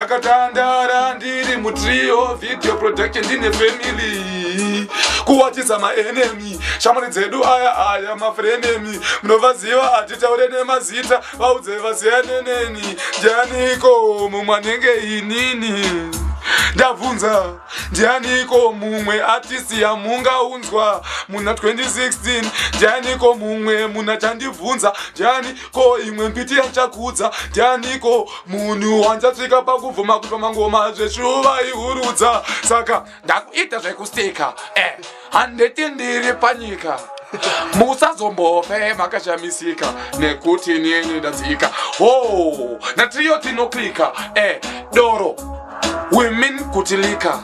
akatandara ndiri mutrio video production ndine family. Kuwatisa maenemy. Shamwari dzedu aya aya mafrenemy. Munovaziva hatitaure nemazita vaudze vasiyaneneni ndianiko mumwe anenge inini ndabvunza ndianiko mumwe atisiya mungaunzwa muna 2016 ndianiko mumwe muna chandibvunza ndianiko imwe mbiti yachakudza? Ndianiko munhu wanchasvika pakubvuma kupa mangoma zveshuva ihurudza? Saka ndakuita zvekustika eh, handeti ndiri panyika. Musazombofe makashamisika nekuti nini ndadzika ho natiriyo tinoklika eh, doro women kutilika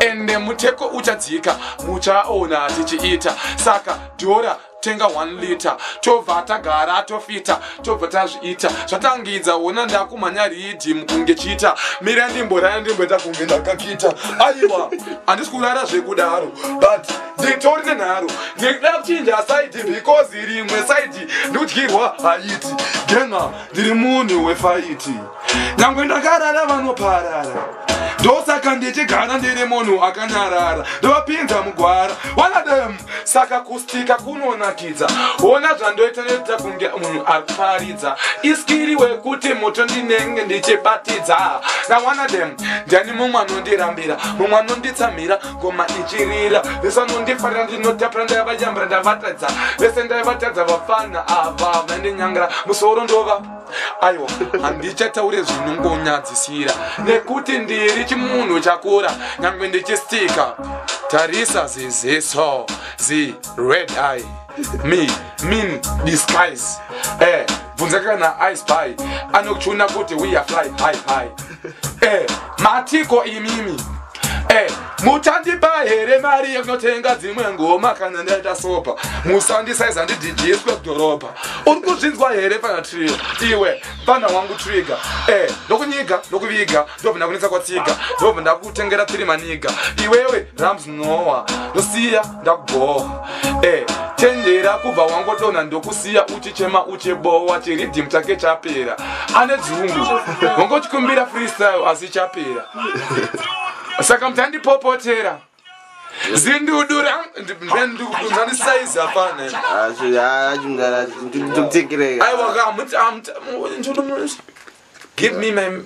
ende muteko uchadzika muchaona tichiita. Saka dhora tenga 1 lita tobva tagara tofita tobva tazviita. Zvatangidza ona ndakumhanya ridhimu kunge chita mira ndimboraya ndimboita kunge ndakakita aiwa handisi kurara zvekudaro but nditori nenharo ndikuda kuchinja saidi because rimwe saidi ndikudyirwa haiti. Genga ndiri munhu wefaiti nyangwe ndakarara vanoparara ndosaka ndichigara ndiri munhu akanyarara ndovapinza mugwara. Wanadem saka kustika kunonakidza. Ona zvandoita ndoita kunge munhu ari kuparidza iskiri wekuti moto ndinenge ndichibatidza. Nawanadem ndiani mumwe anondirambira? Mumwe anonditsamhira ngoma ichirira. Vese anondifarira ndinotapira ndaivanyambira ndavatadza vese ndaivatadza vafana ava vandinyangara musoro ndova aiwa handichataure zvinongonyadzisira nekuti ndiri chimunhu chakura nyangwe ndichistika. Tarisa ziziso zired eye. Me mean disguise. Eh bvunza kana ispy anokuchuna kuti we are fly high high. Eh matiko imimi muchandipa here mari yekunotenga dzimwe ngoma kana ndaita sopa? Musandisaiza ndidijiswe kudhorobha uri kuzvinzwa here pana trio? Iwe pana wangu triga eh, ndokunyiga ndokuviga ndobva ndakunetsa kwatsiga ndobva ndakutengera pirimaniga iwewe rams noa ndosiya ndakugoha eh, tendera kubva wangodonha ndokusiya uchichema uchibowa chiridhimu chake chapera. Ane dzungu wangochikumbira freestyle asi chapera saka mutandipopotera zindudura ndandisaiza pane ndikutekereka aiwa give me my